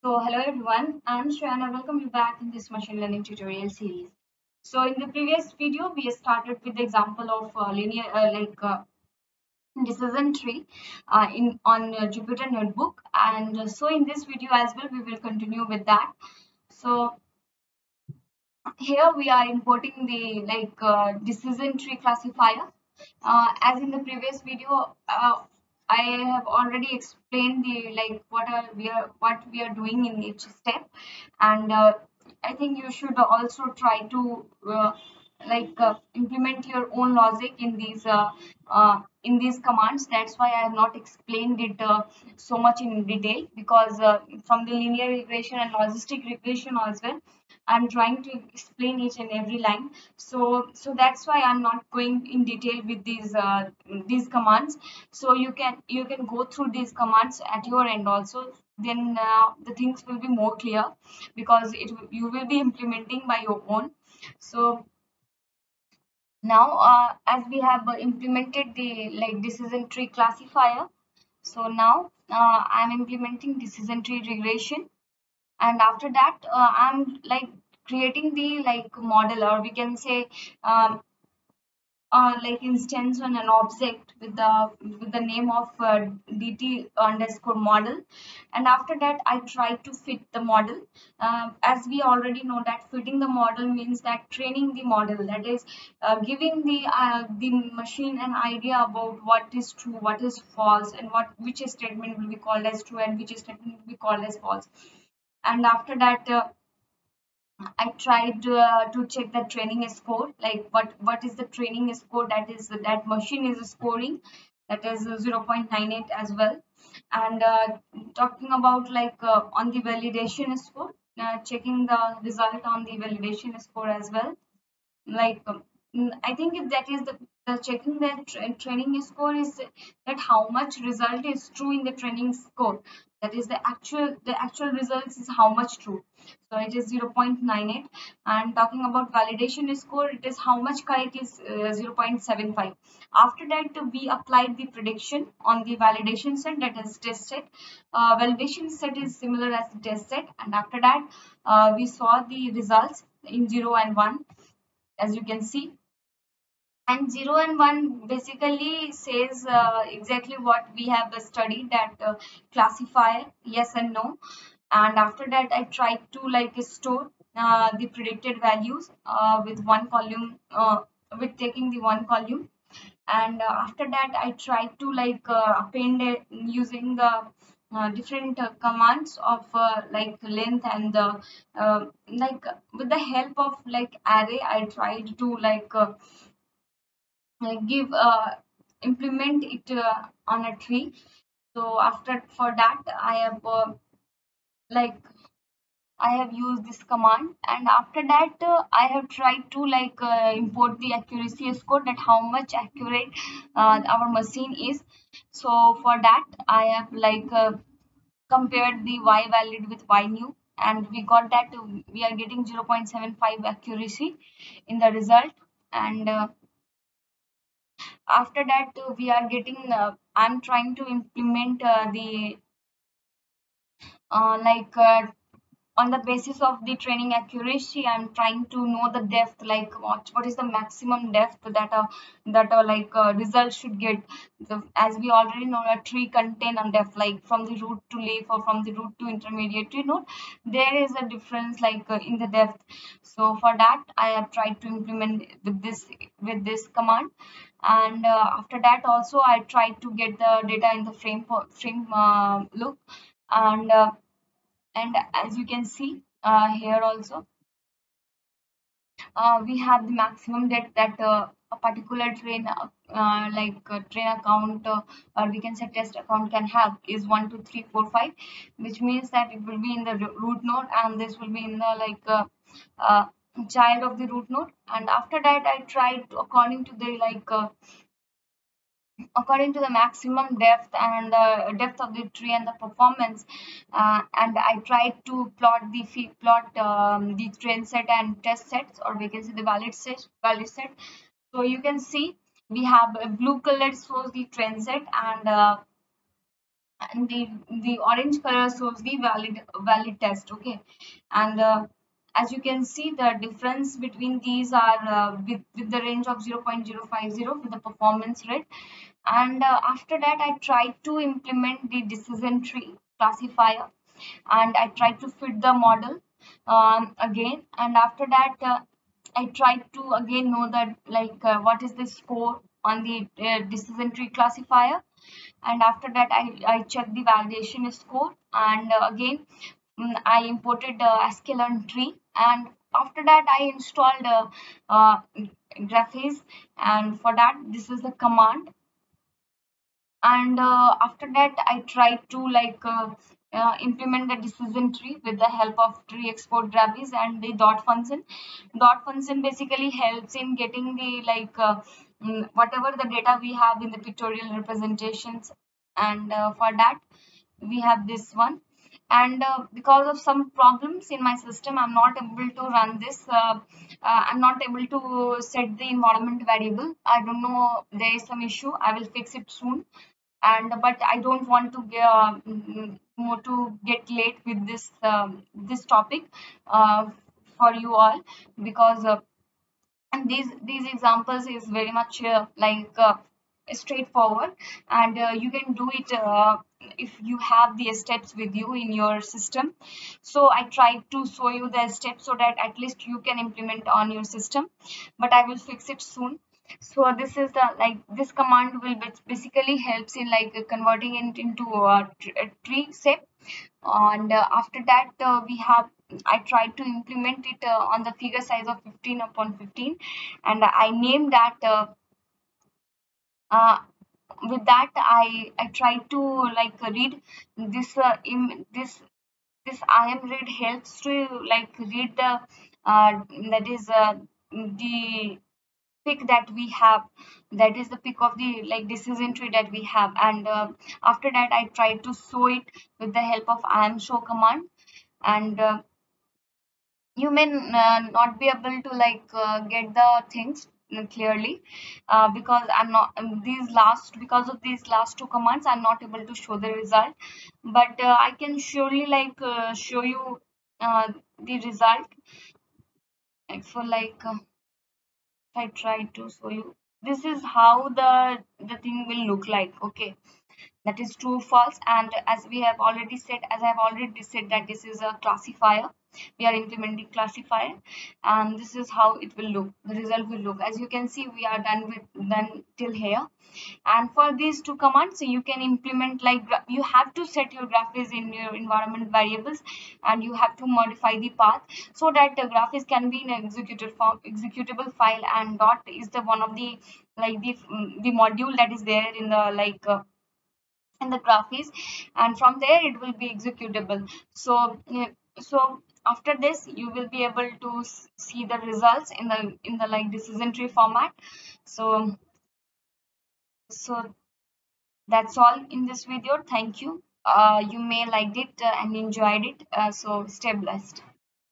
So hello everyone, I'm Shreya. Welcome you back in this machine learning tutorial series. So in the previous video, we started with the example of uh, linear uh, like uh, decision tree uh, in on Jupyter Notebook, and so in this video as well, we will continue with that. So here we are importing the like uh, decision tree classifier. Uh, as in the previous video, uh, I have already explained the like what are we are what we are doing in each step, and uh, I think you should also try to uh, like uh, implement your own logic in these uh, uh, in these commands. That's why I have not explained it uh, so much in detail because uh, from the linear regression and logistic regression as well i'm trying to explain each and every line. So so that's why i'm not going in detail with these uh, these commands. So you can you can go through these commands at your end also. Then the things will be more clear because it you will be implementing by your own. So now uh, as we have uh, implemented the like decision tree classifier so now uh, i'm implementing decision tree regression. And after that uh, i'm like creating the like model or we can say um, uh, like instance on an object with the with the name of uh, dt underscore model. And after that i try to fit the model. Uh, as we already know that fitting the model means that training the model that is uh, giving the uh, the machine an idea about what is true what is false and what which statement will be called as true and which statement will be called as false. And after that uh, I tried uh, to check the training score, like what what is the training score that is that machine is scoring, that is 0.98 as well. And uh, talking about like uh, on the validation score, uh, checking the result on the validation score as well. Like um, I think if that is the, the checking the tra training score is that how much result is true in the training score that is the actual the actual results is how much true. So it is 0.98 and talking about validation score it is how much correct is uh, 0.75 after that we applied the prediction on the validation set that is test set. Uh, validation set is similar as the test set. And after that uh, we saw the results in 0 and 1 as you can see and 0 and 1 basically says uh, exactly what we have studied that uh, classifier yes and no. And after that i tried to like store uh, the predicted values uh, with one column uh, with taking the one column. And uh, after that i tried to like append it using the uh, different uh, commands of uh, like length and the like with the help of like array i tried to like give uh, implement it uh, on a tree. So after for that i have uh, like i have used this command. And after that uh, i have tried to like uh, import the accuracy score that how much accurate our machine is. So for that i have like compared the y valid with y new. And we got that we are getting 0.75 accuracy in the result. And after that uh, we are getting uh, i'm trying to implement uh, the like on the basis of the training accuracy i'm trying to know the depth like what what is the maximum depth that a that a like uh, result should get. The, as we already know a tree contain a depth like from the root to leaf or from the root to intermediate node there is a difference like uh, in the depth. So for that i have tried to implement with this with this command and uh, after that also i tried to get the data in the frame frame uh, look. And uh, and as you can see uh, here also uh, we have the maximum depth that uh, a particular train like train account or we can say test account can have is 1 2 3 4 5 which means that it will be in the root node and this will be in the like child of the root node. And after that i tried according to the like uh, according to the maximum depth and the depth of the tree and the performance uh, and i tried to plot the plot um, the train set and test sets or we can see the valid set valid set. So you can see we have a blue color shows the train set and uh, and the the orange color shows the valid valid test okay? And uh, as you can see the difference between these are uh, with, with the range of 0.050 for the performance rate. And uh, after that i tried to implement the decision tree classifier and i tried to fit the model um, again. And after that uh, i tried to again know that like uh, what is the score on the uh, decision tree classifier. And after that I, I checked the validation score and uh, again I imported the uh, sklearn tree and after that I installed uh, uh, and for that this is the command. And uh, after that I tried to like uh, uh, implement the decision tree with the help of tree export graphviz and the dot function. Dot function basically helps in getting the like uh, mm, whatever the data we have in the pictorial representations. And for that we have this one and uh, because of some problems in my system i'm not able to run this uh, uh, i'm not able to set the environment variable. I don't know there is some issue. I will fix it soon. And but i don't want to get uh, more to get late with this um, this topic uh, for you all. Because uh, and these these examples is very much like straightforward and uh, you can do it uh, if you have the steps with you in your system. So i tried to show you the steps so that at least you can implement on your system but i will fix it soon. So this is the like this command will basically helps in like converting it into a, tree shape. And uh, after that uh, we have I tried to implement it uh, on the figure size of 15 upon 15 and I named that uh, with that I I tried to like read this uh, in this this imread helps to like read the uh, that is uh, the pick that we have. That is the pick of the like decision tree that we have. And uh, after that I tried to show it with the help of imshow command. And uh, you may uh, not be able to like get the things clearly uh, because i'm not um, these last because of these last two commands i'm not able to show the result. But uh, i can surely like uh, show you uh, the result. For like uh, i try to show you this is how the the thing will look like okay that is true false? And as we have already said as i have already said that this is a classifier we are implementing classifier and this is how it will look the result will look. As you can see we are done with done till here. And for these two commands so you can implement like you have to set your Graphviz in your environment variables and you have to modify the path so that the Graphviz can be in executed form executable file and dot is the one of the like the the module that is there in the like uh, in the Graphviz and from there it will be executable. So so after this you will be able to see the results in the in the like decision tree format. So so that's all in this video. Thank you. Uh, you may liked it uh, and enjoyed it. Uh, so stay blessed